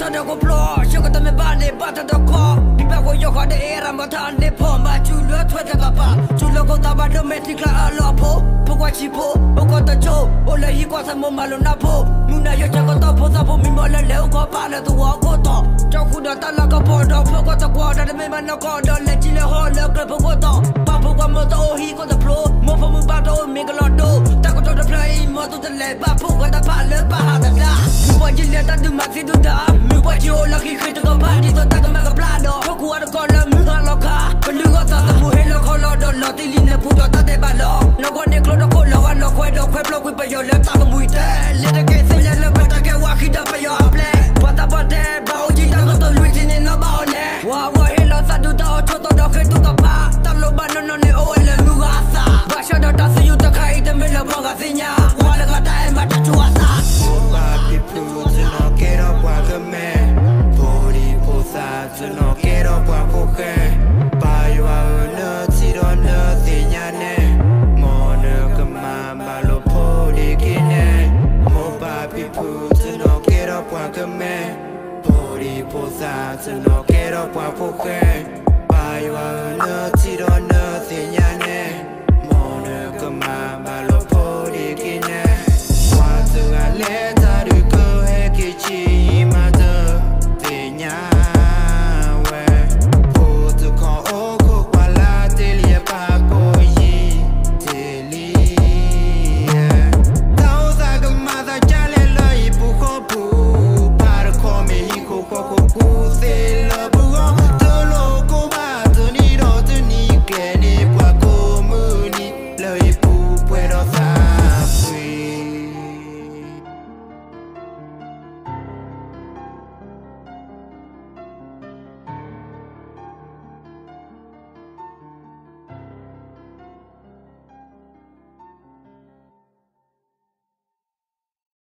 uko tata da ko plo Shoko ta me bane bata da ko Pipa ko yo ko de era ma ta ne po ma chu lo thwe ta ka pa Chu lo ko ta ba do me ti kla a lo po Po kwa chi po o ko ta cho O le hi kwa sa mo ma lo na po Mu na yo cha ko ta po sa po mi mo le le o ko pa le tu wa ko to Cha khu da ta la ka po do po ko ta ko da de me ma no ko do le chi le ho le ko po ko to Pa po kwa mo ta o hi ko ta plo Mo po mu ba do me ga lo do Ta ko to da play mo tu ta le ba po ko ta pa le pa ha da la Mi wa ji le ta du ma si du da O la ki ki ta ko pa di to ta ku wa da ko le mu ga lo ta ta mu he lo ko lo do lo ti li ne pu do ta ba lo ko ne klo do ko lo wa lo kwe do kwe plo kwe pa yo le ta le le pa ta yo a ple Pa ta pa te ba o ji ta ko to lu ti ne no ba o ne Wa wa he lo sa du ta o cho pa Ta lo ne o le lu ga sa Ba. Sha do ta se yu ta lo bo ga si nya Wa le ga ta e ta chu no quiero guacoge Bayo a uno tiro no tiñane. Mono kama malo puri kine Mo papi puto no quiero guagame Puri puta tu no quiero guacoge Bayo a uno tiro